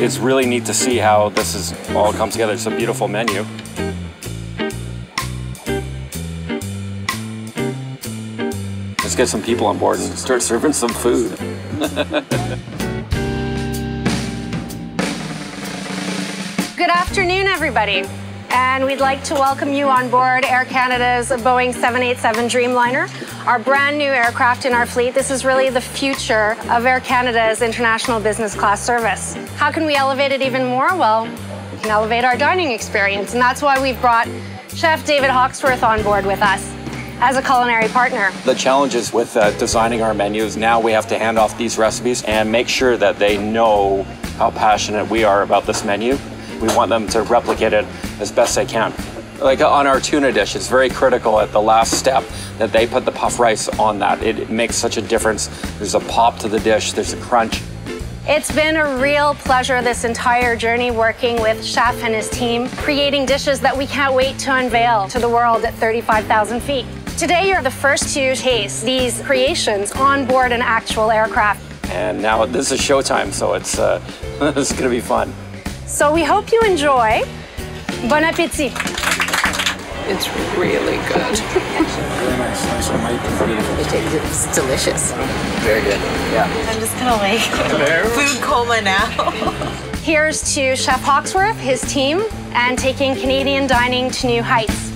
It's really neat to see how this has all come together. It's a beautiful menu. Let's get some people on board and start serving some food. Good afternoon, everybody. And we'd like to welcome you on board Air Canada's Boeing 787 Dreamliner, our brand new aircraft in our fleet. This is really the future of Air Canada's international business class service. How can we elevate it even more? Well, we can elevate our dining experience, and that's why we've brought Chef David Hawksworth on board with us as a culinary partner. The challenges with uh, designing our menus, now we have to hand off these recipes and make sure that they know how passionate we are about this menu. We want them to replicate it as best they can. Like on our tuna dish, it's very critical at the last step that they put the puff rice on that. It, it makes such a difference. There's a pop to the dish, there's a crunch. It's been a real pleasure this entire journey working with Chef and his team, creating dishes that we can't wait to unveil to the world at 35,000 feet. Today, you're the first to taste these creations on board an actual aircraft. And now this is showtime, so it's, uh, it's gonna be fun. So we hope you enjoy. Bon appetit. It's really good. Very nice, nice and light and It's delicious. Very good, yeah. I'm just gonna like food coma now. Here's to Chef Hawksworth, his team, and taking Canadian dining to new heights.